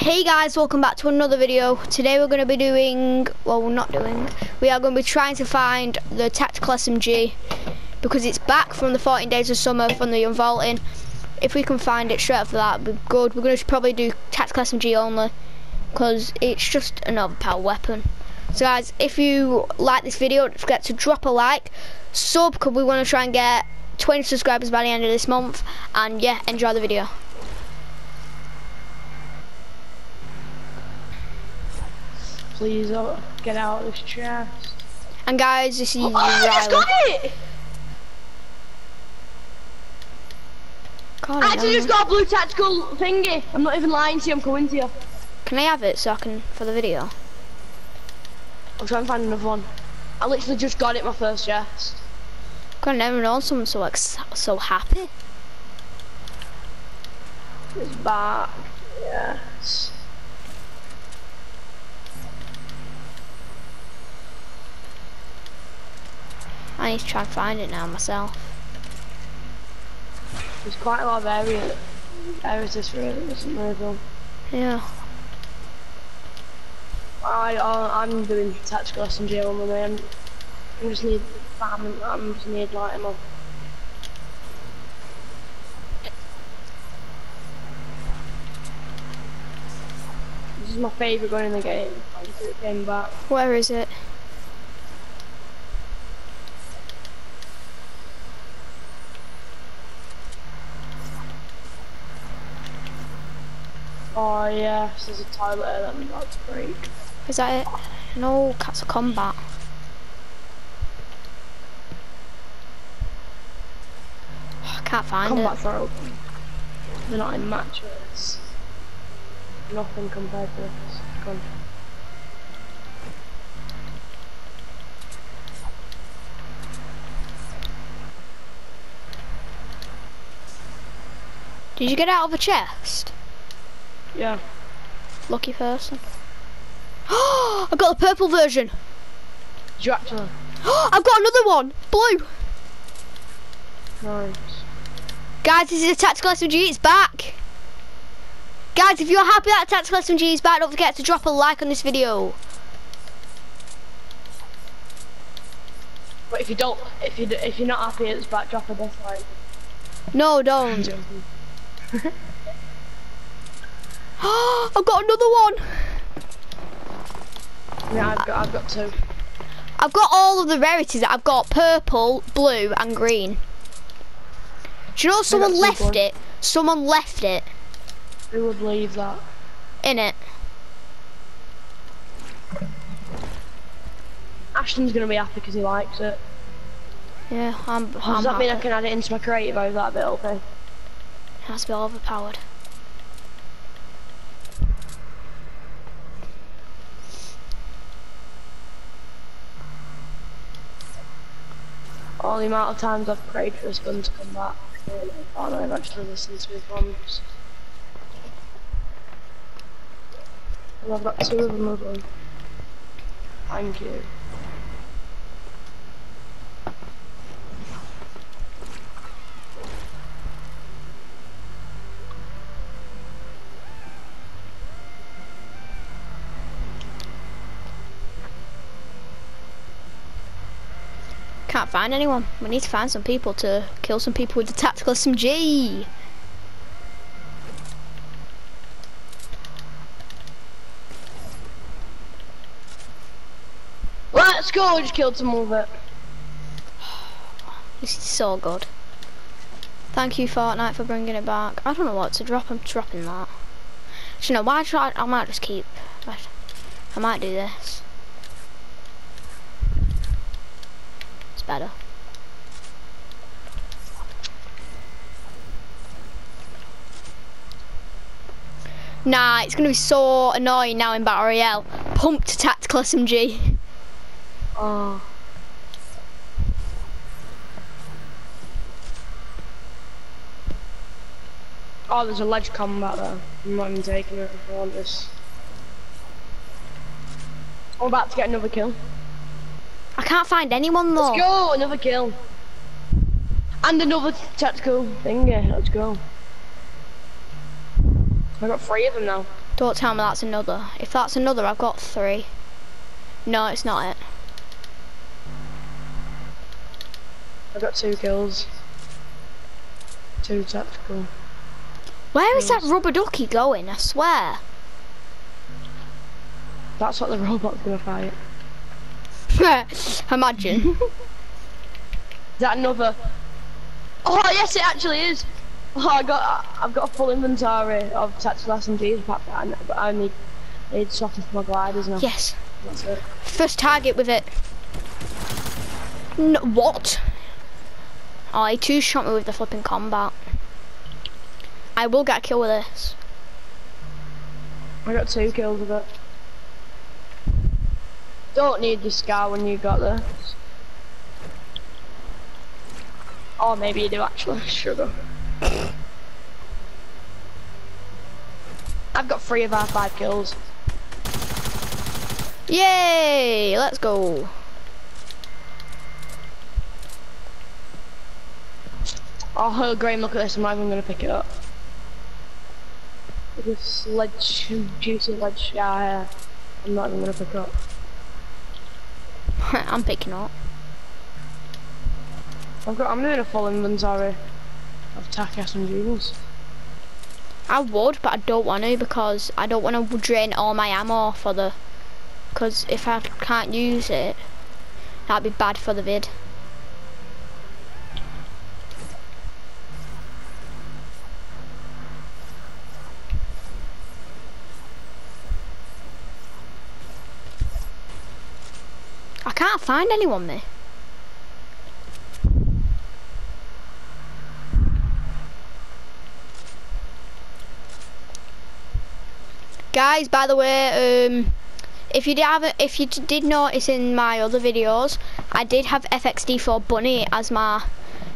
Hey guys, welcome back to another video. Today we're going to be doing, well we're not doing, we are going to be trying to find the Tactical SMG because it's back from the 14 days of summer from the unvaulting. If we can find it straight after that, we're good. We're going to probably do Tactical SMG only because it's just an overpowered weapon. So guys, if you like this video, don't forget to drop a like, sub because we want to try and get 20 subscribers by the end of this month and yeah, enjoy the video. Please uh, get out of this chest. And guys, this is Oh, I just got it! God, I I actually just got a blue tactical thingy. I'm not even lying to you, I'm coming to you. Can I have it so I can for the video? I'll try and find another one. I literally just got it my first chest. God, I never known someone so ex so happy. It's back. Yes. I need to try and find it now myself. There's quite a lot of area areas this road that move on. Yeah. I, I I'm doing tactical SMG on my man. I just need farming I'm just need light ammo. This is my favourite gun in the game. I just came back. Where is it? Oh yes, there's a toilet there that I'm about to break. Is that it? No, Cats of Combat. Oh, I can't find Combat it. throw. They're not in match with this. Nothing compared to this gun. Did you get out of a chest? Yeah. Lucky person. I got the purple version. You actually? I've got another one. Blue. Nice. Guys, this is a tactical SMG. It's back. Guys, if you're happy that tactical SMG is back, don't forget to drop a like on this video. But if you don't, if you if you're not happy, it's back. Drop a dislike. No, don't. I've got another one. Yeah, I've got I've got two. I've got all of the rarities. I've got purple, blue, and green. Do you know someone left blue. it? Someone left it Who would leave that? in it. Ashton's gonna be happy because he likes it. Yeah, I'm. Does I'm that mean I can add it into my creative? Is that a bit okay? It has to be overpowered. The amount of times I've prayed for this gun to come back. Oh no, I've actually listened to his once. Well, I've got two of them well. Thank you. Can't find anyone. We need to find some people to kill some people with the tactical SMG. Let's go! I just killed some more of it. This is so good. Thank you Fortnite for bringing it back. I don't know what to drop. I'm dropping that. Do you know why? Try. I might just keep. I might do this. It's better. Nah, it's gonna be so annoying now in Battle Royale. Pumped tactical SMG. Oh. Oh, there's a ledge combat there. I'm not even taking it I want this. I'm about to get another kill. I can't find anyone though. Let's go, another kill. And another tactical thing, yeah, let's go. I got three of them now. Don't tell me that's another. If that's another, I've got three. No, it's not it. I've got two kills. Two tactical. Where is that rubber ducky going? I swear. That's what the robot's gonna fight. Imagine. Is that another? Oh yes, it actually is. Oh, I got I've got a full inventory of tactical SMGs apart from that, but I need need software for my gliders now. yes. That's it. First target with it. N what? Oh, he two shot me with the flipping combat. I will get a kill with this. I got two kills with it. Don't need the scar when you got this. Or maybe you do actually. Sugar. I've got three of our five kills. Yay! Let's go. Oh, Graham, look at this. I'm not even gonna pick it up. This ledge, juicy ledge yeah, I'm not even gonna pick it up. I'm picking up. I've got. I'm doing a full inventory of tac SMGs. I would, but I don't want to because I don't want to drain all my ammo for the. Because if I can't use it, that'd be bad for the vid. I can't find anyone, there. Guys, by the way, um, if you did have, if you did notice in my other videos, I did have FXD4 Bunny as my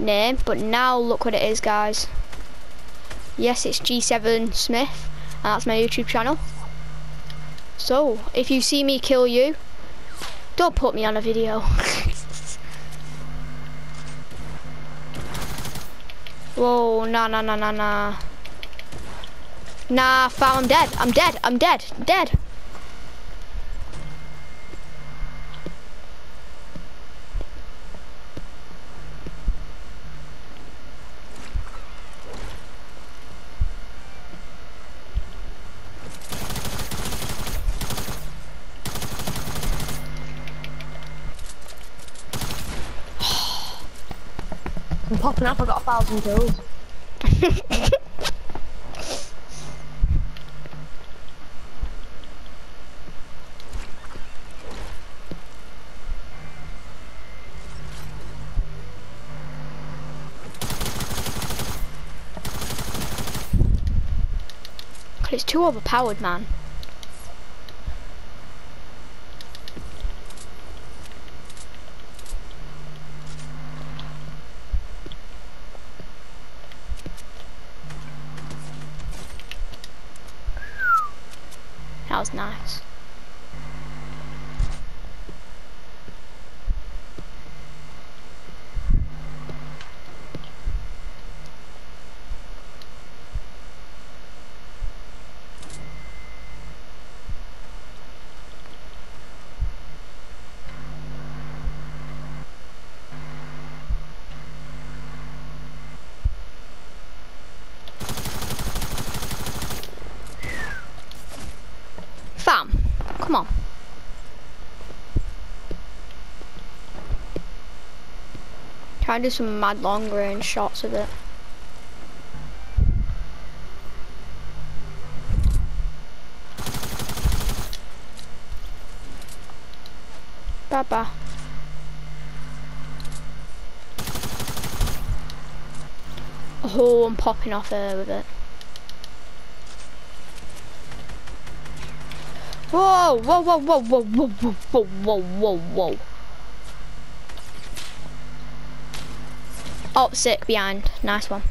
name, but now look what it is, guys. Yes, it's G7 Smith, and that's my YouTube channel. So, if you see me kill you, don't put me on a video. Whoa, nah, nah, nah, nah, nah. Nah, fam, I'm dead. I'm dead. I'm dead. Dead. I'm popping up. I got a thousand kills. it's too overpowered, man. That was nice. Fam, come on. Try and do some mad long range shots with it. Baba. Oh, I'm popping off there with it. Whoa, whoa, whoa, whoa, whoa, whoa, whoa, whoa, whoa, whoa. Oh, sick behind. Nice one.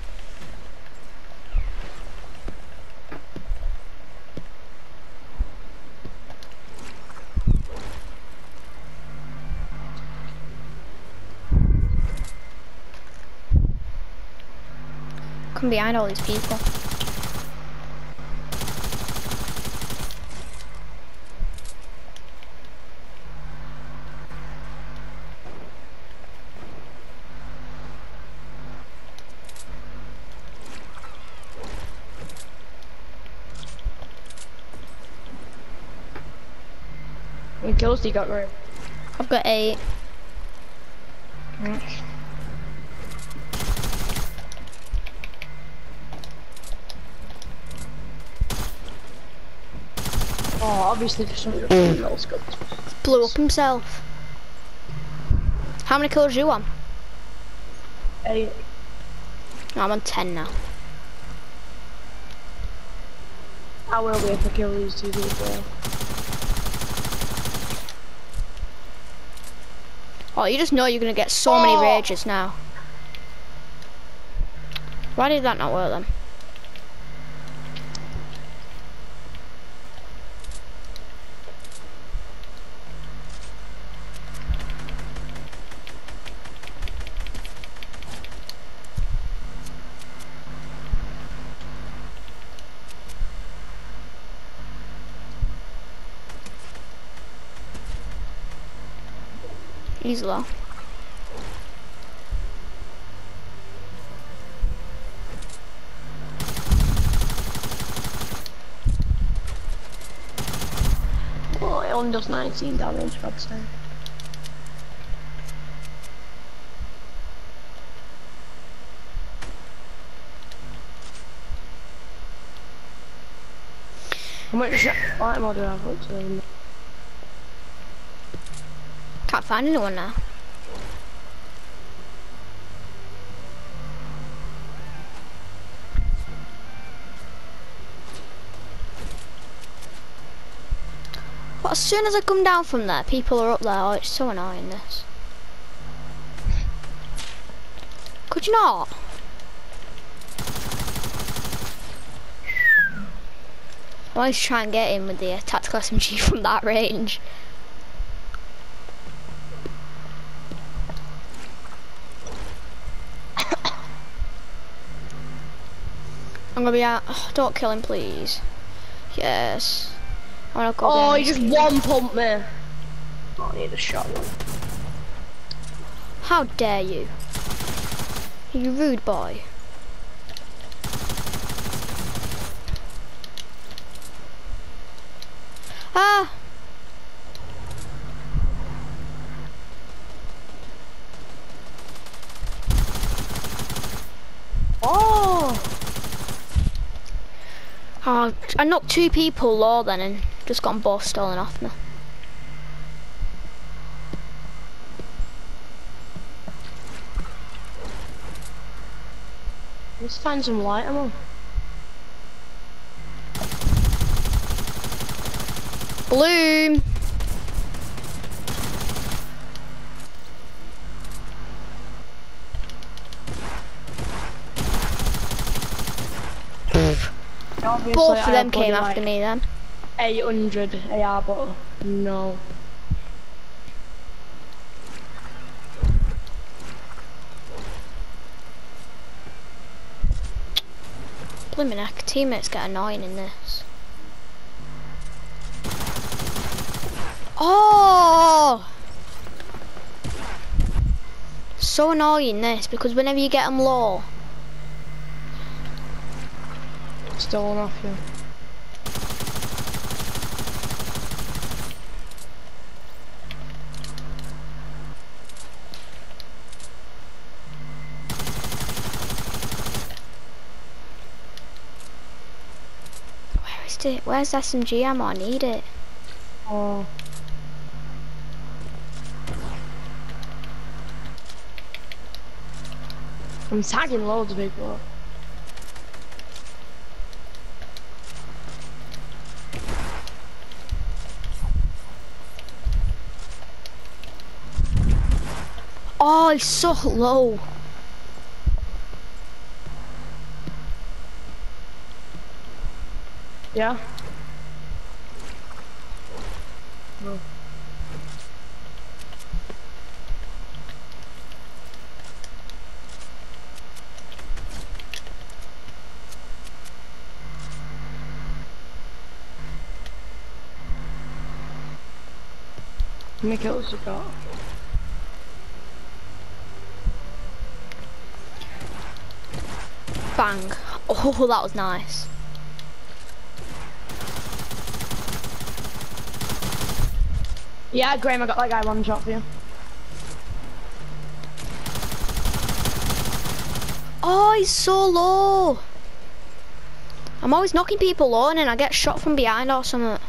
Come behind all these people. Many kills do you got, Ray? I've got eight. Oh, obviously for some reason, mm. no scopes. Blew up himself. How many kills you on? Eight. No, I'm on ten now. I will be if I kill these two people. Oh, you just know you're gonna get so many Oh. rages now. Why did that not work then? Low. Oh, it only does 19 damage, I'd say. How much mod do I have up to? Can't find anyone now. But as soon as I come down from there, people are up there. Oh, it's so annoying, this. Could you not? I always try and get in with the uh, tactical SMG from that range. Gonna be out. Oh, don't kill him, please. Yes. I'm gonna go. Oh, he just one pumped me. Oh, I need a shotgun. How dare you? You rude boy. Ah! Oh! Oh, I knocked two people low then and just got them both stolen off me. Let's find some light ammo. Bloom! Obviously, Both of them came bloody, after like, me then. 800 AR, but no. Blimmin' heck, teammates get annoying in this. Oh! So annoying this because whenever you get them low, Stolen off you. where is it? Where's SMG ammo? I need it. Oh. I'm tagging loads of people. Oh, it's so low. Yeah? No. How many kills you got? Bang. Oh, that was nice. Yeah, Graham, I got that guy one shot for you. Oh, he's so low. I'm always knocking people on and I get shot from behind or something.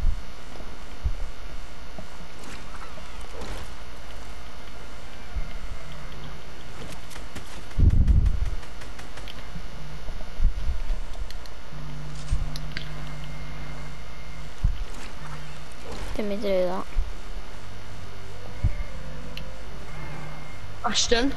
Mean to do that. Ashton.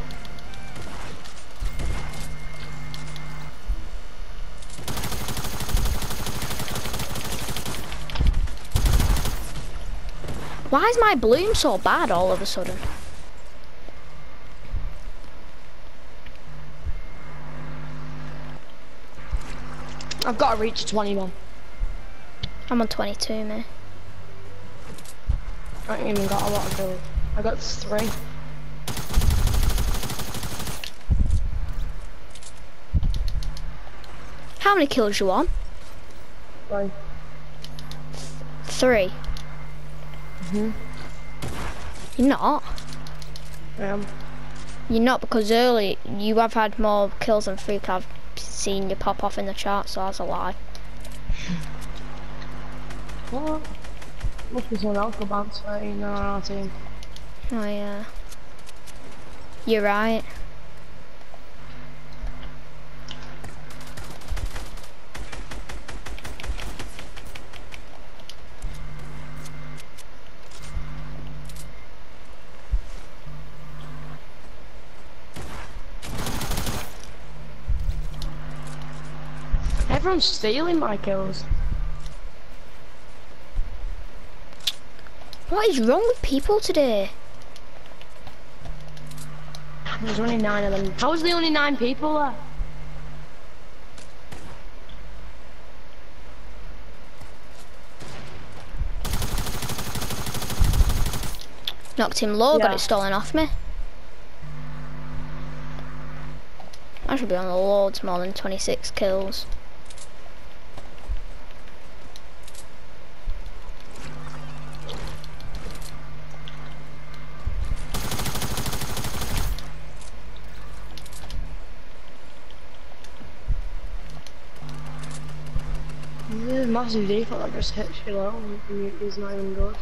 Why is my bloom so bad all of a sudden? I've got to reach 21. I'm on 22, man. I haven't even got a lot of kills. I got three. How many kills you on? Three. Three. Mhm. You're not. Um, You're not because early you have had more kills than Freak. I've seen you pop off in the chart, so that's a lie. what? Must be someone else for bounce 13 on our team. Oh yeah. You're right. Everyone's stealing my kills. What is wrong with people today? There's only nine of them. How is there only nine people there? Knocked him low, got it stolen off me. I should be on the loads more than 26 kills. There's a massive default that just hits you low and he's not even good.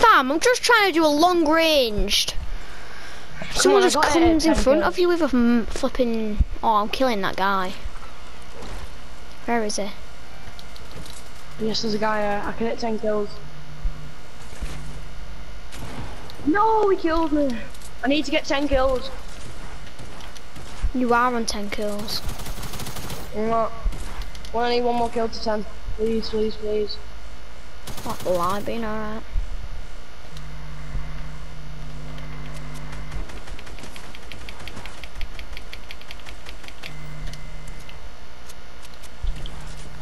Fam, I'm just trying to do a long ranged. Someone on, just got it at comes in front of you with a flipping. Oh, I'm killing that guy. Where is he? Yes, there's a guy uh, I can hit 10 kills. No, he killed me. I need to get 10 kills. You are on 10 kills. I'm not. Well, I need one more kill to 10. Please, please, please. The lie, being alright.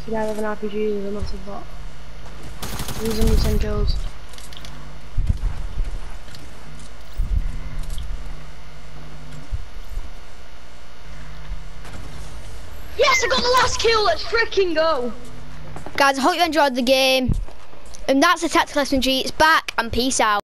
The guy with an RPG is a massive bot. Losing only 10 kills. I got the last kill. Let's freaking go. Guys, I hope you enjoyed the game. And that's the Tactical SMG. It's back, and peace out.